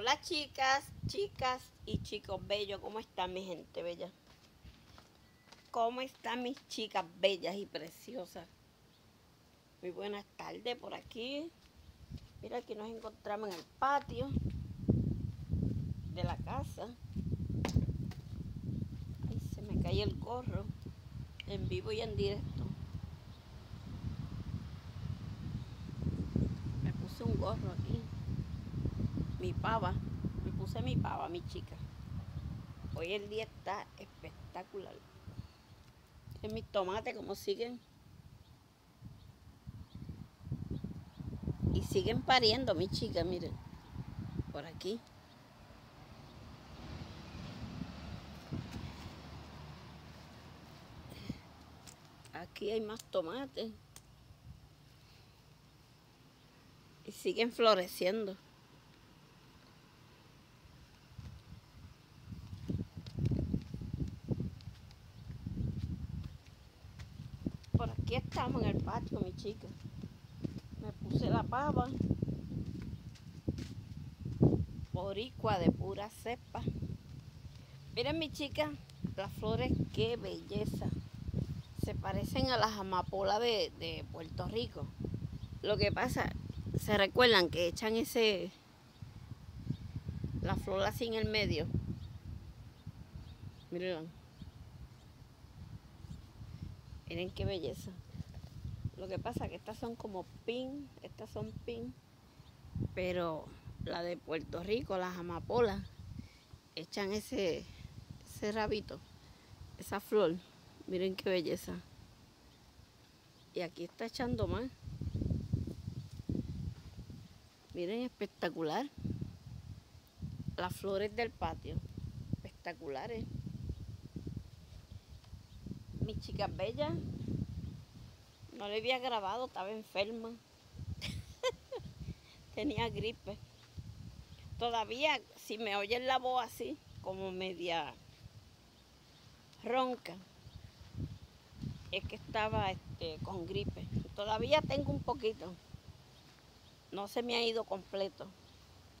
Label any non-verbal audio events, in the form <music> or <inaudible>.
Hola chicas, chicas y chicos bellos, ¿cómo están mi gente bella? ¿Cómo están mis chicas bellas y preciosas? Muy buenas tardes por aquí. Mira, aquí nos encontramos en el patio de la casa. Ahí se me cae el gorro en vivo y en directo. Me puse un gorro aquí mi pava, me puse mi pava, mi chica. Hoy el día está espectacular. En mis tomates como siguen. Y siguen pariendo, mi chica, miren. Por aquí. Aquí hay más tomates. Y siguen floreciendo. Aquí estamos en el patio, mi chica. Me puse la pava. Boricua de pura cepa. Miren, mi chica, las flores, qué belleza. Se parecen a las amapolas de, de Puerto Rico. Lo que pasa, se recuerdan que echan ese, la flor así en el medio. Miren. Miren qué belleza. Lo que pasa es que estas son como pin, estas son pin, pero la de Puerto Rico, las amapolas, echan ese, ese rabito, esa flor. Miren qué belleza. Y aquí está echando más. Miren, espectacular. Las flores del patio, espectaculares mis chicas bellas. No le había grabado, estaba enferma. <laughs> Tenía gripe. Todavía, si me oyen la voz así, como media ronca, es que estaba este, con gripe. Todavía tengo un poquito. No se me ha ido completo.